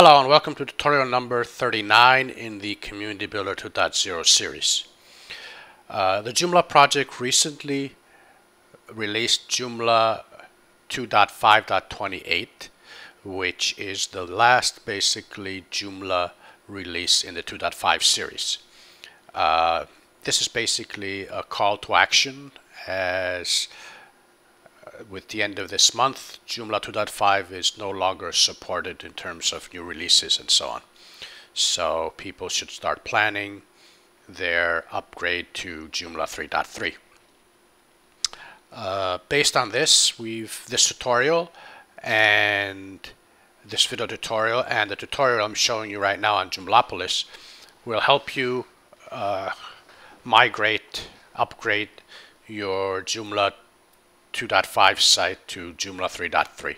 Hello and welcome to tutorial number 39 in the Community Builder 2.0 series. Uh, the Joomla project recently released Joomla 2.5.28 which is the last basically Joomla release in the 2.5 series. Uh, this is basically a call to action as with the end of this month, Joomla 2.5 is no longer supported in terms of new releases and so on. So people should start planning their upgrade to Joomla 3.3. Uh, based on this, we've this tutorial and this video tutorial and the tutorial I'm showing you right now on Joomlapolis will help you uh, migrate, upgrade your Joomla 2.5 site to Joomla 3.3.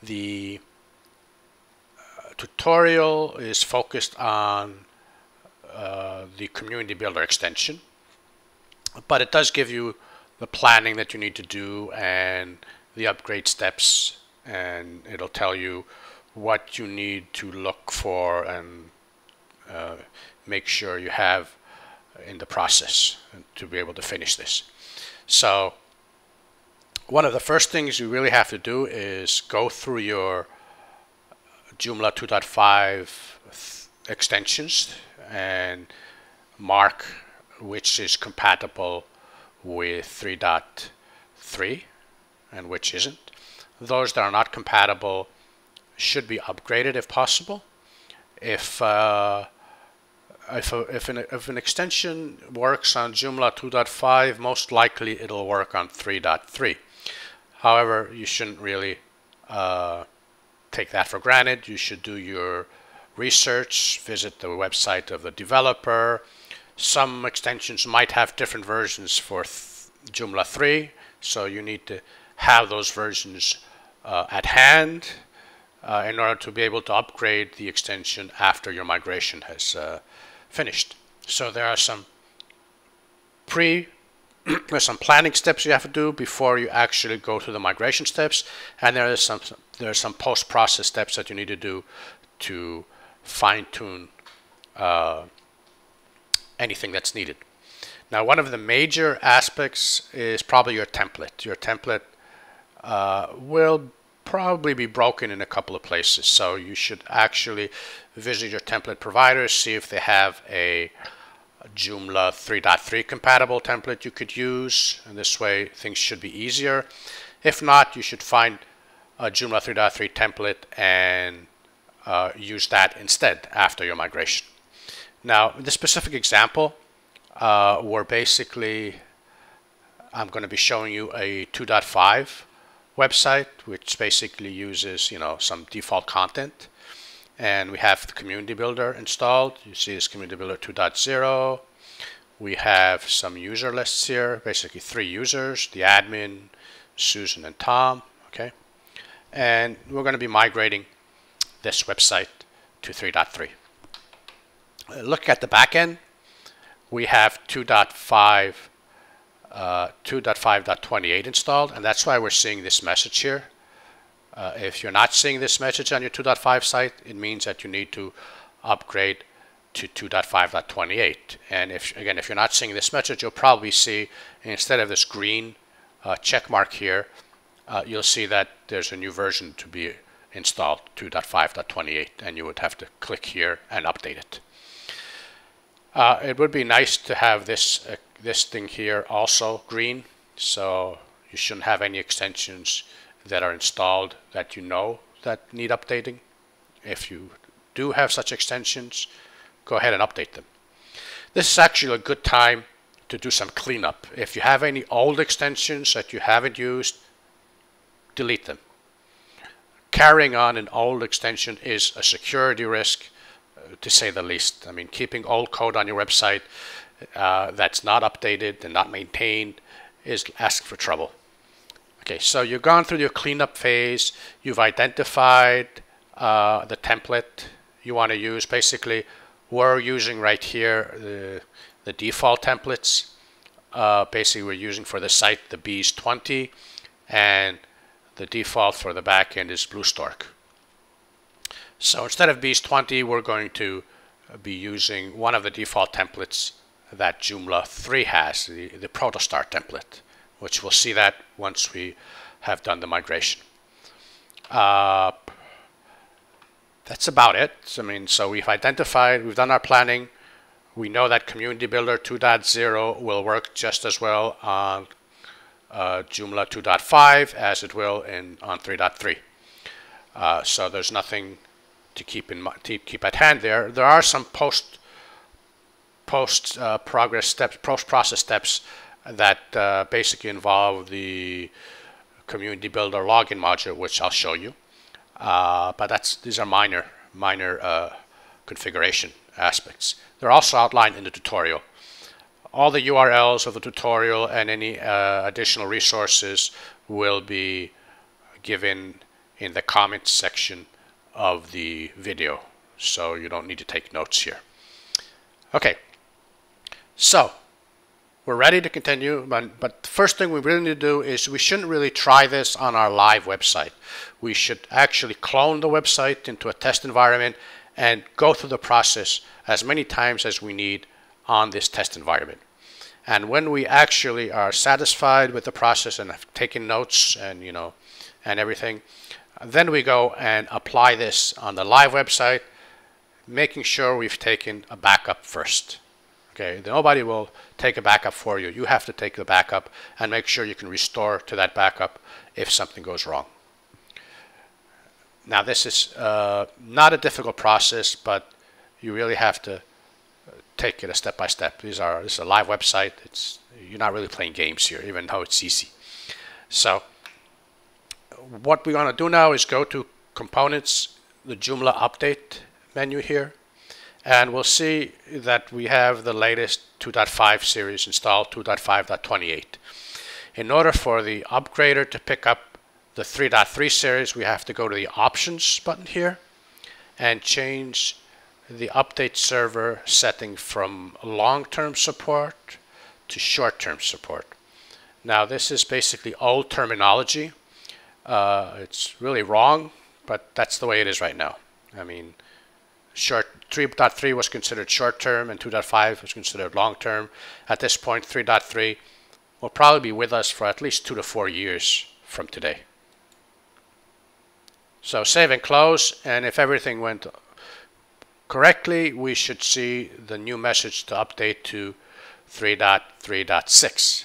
The uh, tutorial is focused on uh, the Community Builder extension, but it does give you the planning that you need to do and the upgrade steps, and it'll tell you what you need to look for and uh, make sure you have in the process to be able to finish this. So one of the first things you really have to do is go through your Joomla 2.5 extensions and mark which is compatible with 3.3 and which isn't. Those that are not compatible should be upgraded if possible. If uh, if, a, if, an, if an extension works on Joomla 2.5, most likely it'll work on 3.3. However, you shouldn't really uh, take that for granted. You should do your research, visit the website of the developer. Some extensions might have different versions for Joomla 3, so you need to have those versions uh, at hand uh, in order to be able to upgrade the extension after your migration has uh, finished. So there are some pre there's some planning steps you have to do before you actually go to the migration steps, and there is some there are some post-process steps that you need to do to fine-tune uh, anything that's needed. Now, one of the major aspects is probably your template. Your template uh, will probably be broken in a couple of places, so you should actually visit your template providers, see if they have a Joomla 3.3 compatible template you could use and this way things should be easier. If not, you should find a Joomla 3.3 template and uh, use that instead after your migration. Now, in this specific example, uh, we're basically, I'm going to be showing you a 2.5 website, which basically uses, you know, some default content and we have the community builder installed. You see this community builder 2.0. We have some user lists here, basically three users, the admin, Susan and Tom, okay? And we're going to be migrating this website to 3.3. Uh, look at the backend. We have 2.5 uh, 2.5.28 installed, and that's why we're seeing this message here. Uh, if you're not seeing this message on your 2.5 site, it means that you need to upgrade to 2.5.28. And if again, if you're not seeing this message, you'll probably see instead of this green uh, check mark here, uh, you'll see that there's a new version to be installed, 2.5.28, and you would have to click here and update it. Uh, it would be nice to have this uh, this thing here also green, so you shouldn't have any extensions that are installed that you know that need updating. If you do have such extensions, go ahead and update them. This is actually a good time to do some cleanup. If you have any old extensions that you haven't used, delete them. Carrying on an old extension is a security risk, uh, to say the least. I mean, keeping old code on your website uh, that's not updated and not maintained is asking for trouble. Okay, so you've gone through your cleanup phase. You've identified uh, the template you want to use. Basically, we're using right here the, the default templates. Uh, basically, we're using for the site the Beez 20, and the default for the backend is BlueStork. So instead of Beez 20, we're going to be using one of the default templates that Joomla 3 has, the, the Protostar template, which we'll see that once we have done the migration. Uh, that's about it. I mean, so we've identified, we've done our planning. We know that Community Builder 2.0 will work just as well on uh, Joomla 2.5 as it will in on 3.3. Uh, so there's nothing to keep in to keep at hand there. There are some post post uh, progress steps, post process steps that uh, basically involve the community builder login module, which I'll show you. Uh, but that's these are minor minor uh, configuration aspects. They're also outlined in the tutorial. All the URLs of the tutorial and any uh, additional resources will be given in the comments section of the video. So you don't need to take notes here. Okay, so we're ready to continue, but, but the first thing we really need to do is we shouldn't really try this on our live website. We should actually clone the website into a test environment and go through the process as many times as we need on this test environment. And when we actually are satisfied with the process and have taken notes and you know and everything, then we go and apply this on the live website, making sure we've taken a backup first. Okay, nobody will take a backup for you. You have to take the backup and make sure you can restore to that backup if something goes wrong. Now this is uh, not a difficult process, but you really have to take it a step by step. These are this is a live website. It's you're not really playing games here, even though it's easy. So what we're going to do now is go to components, the Joomla update menu here, and we'll see that we have the latest 2.5 series installed, 2.5.28. In order for the upgrader to pick up the 3.3 series, we have to go to the options button here and change the update server setting from long-term support to short-term support. Now this is basically old terminology uh, it's really wrong, but that's the way it is right now. I mean, short 3.3 was considered short term and 2.5 was considered long term. At this point, 3.3 will probably be with us for at least two to four years from today. So save and close, and if everything went correctly, we should see the new message to update to 3.3.6.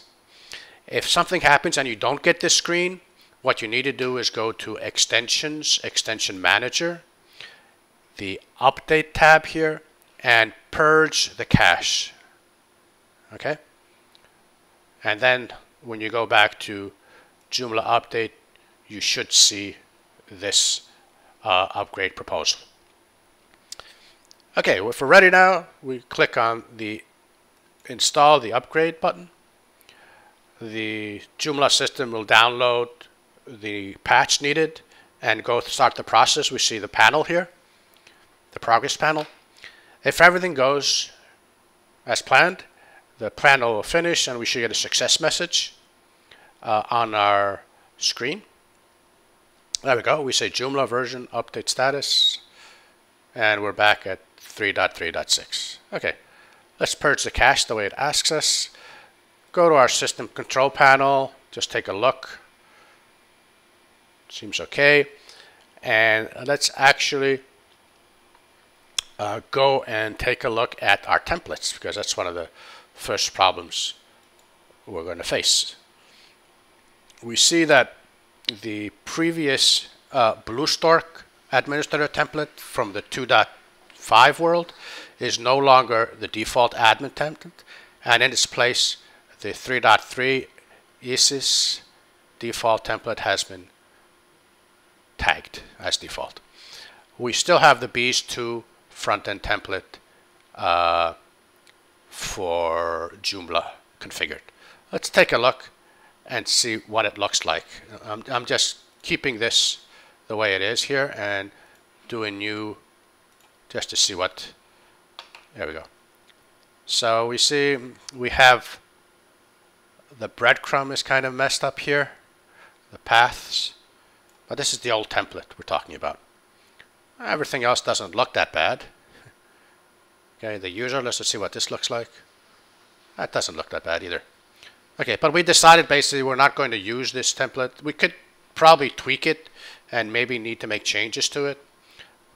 If something happens and you don't get this screen, what you need to do is go to Extensions, Extension Manager, the Update tab here, and purge the cache. Okay? And then when you go back to Joomla Update, you should see this uh, upgrade proposal. Okay, if we're ready now, we click on the Install the Upgrade button. The Joomla system will download the patch needed and go start the process, we see the panel here, the progress panel. If everything goes as planned, the panel will finish and we should get a success message uh, on our screen. There we go. We say Joomla version update status and we're back at 3.3.6. Okay, let's purge the cache the way it asks us. Go to our system control panel, just take a look. Seems okay. And let's actually uh, go and take a look at our templates because that's one of the first problems we're going to face. We see that the previous uh, BlueStork administrator template from the 2.5 world is no longer the default admin template and in its place the 3.3 ISIS default template has been tagged as default. We still have the Beez 2 front-end template uh, for Joomla configured. Let's take a look and see what it looks like. I'm, I'm just keeping this the way it is here and doing new just to see what, there we go. So we see we have the breadcrumb is kind of messed up here, the paths. But this is the old template we're talking about. Everything else doesn't look that bad. Okay, the user, let's just see what this looks like. That doesn't look that bad either. Okay, but we decided basically we're not going to use this template. We could probably tweak it and maybe need to make changes to it.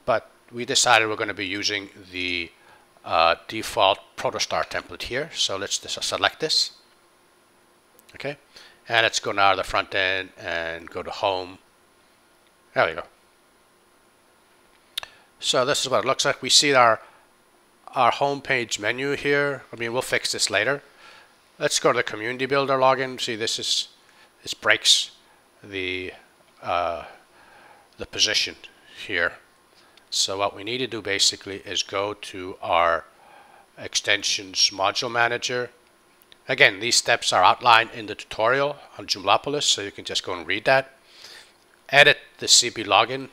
But we decided we're going to be using the uh, default protostar template here. So let's just select this. Okay, and let's go now to the front end and go to home. There we go. So this is what it looks like. We see our our homepage menu here. I mean, we'll fix this later. Let's go to the community builder login. See, this is this breaks the uh, the position here. So what we need to do basically is go to our extensions module manager. Again, these steps are outlined in the tutorial on Joomlapolis, so you can just go and read that. Edit the CB login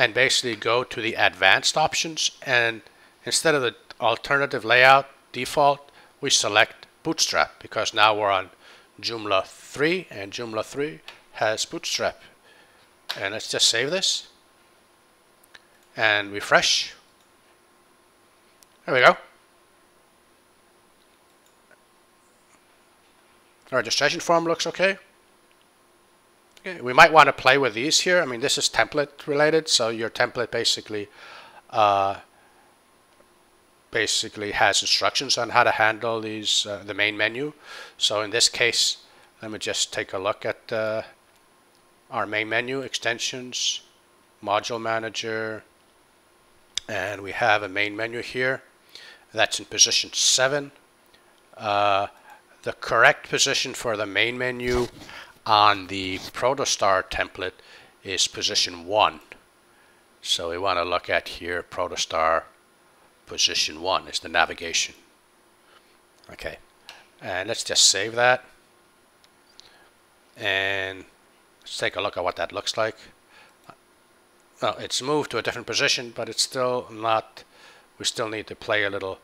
and basically go to the advanced options. And instead of the alternative layout default we select bootstrap because now we're on Joomla 3 and Joomla 3 has bootstrap. And let's just save this and refresh. There we go. The registration form looks okay Okay, we might want to play with these here. I mean, this is template related, so your template basically uh, basically has instructions on how to handle these uh, the main menu. So in this case, let me just take a look at uh, our main menu, extensions, module manager, and we have a main menu here. That's in position 7. Uh, the correct position for the main menu on the protostar template is position 1. So we want to look at here protostar position 1 is the navigation. Okay, and let's just save that. And let's take a look at what that looks like. Well, it's moved to a different position, but it's still not, we still need to play a little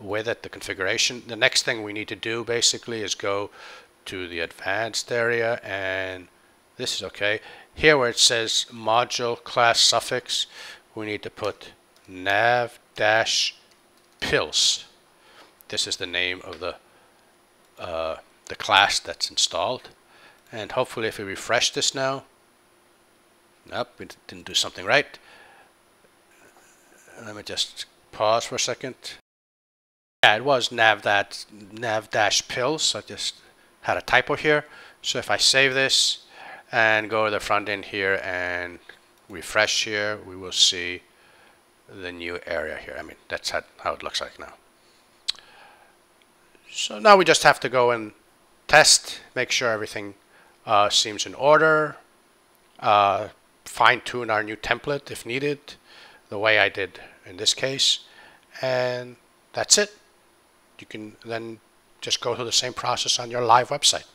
with it, the configuration. The next thing we need to do basically is go to the advanced area and this is okay. Here where it says module class suffix, we need to put nav dash pills. This is the name of the uh, the class that's installed. And hopefully if we refresh this now, nope, we didn't do something right. Let me just pause for a second. Yeah, it was nav that nav dash pills. I just had a typo here. So if I save this and go to the front end here and refresh here, we will see the new area here. I mean, that's how it looks like now. So now we just have to go and test, make sure everything uh, seems in order, uh, fine tune our new template if needed, the way I did in this case, and that's it. You can then just go through the same process on your live website.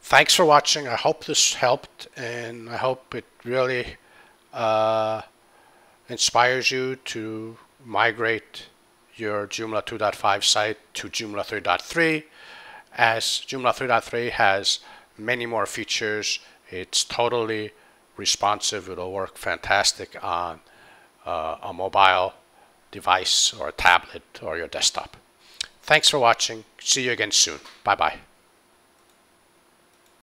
Thanks for watching. I hope this helped and I hope it really uh, inspires you to migrate your Joomla 2.5 site to Joomla 3.3 as Joomla 3.3 has many more features. It's totally responsive. It'll work fantastic on uh, a mobile device or a tablet or your desktop. Thanks for watching. See you again soon. Bye bye.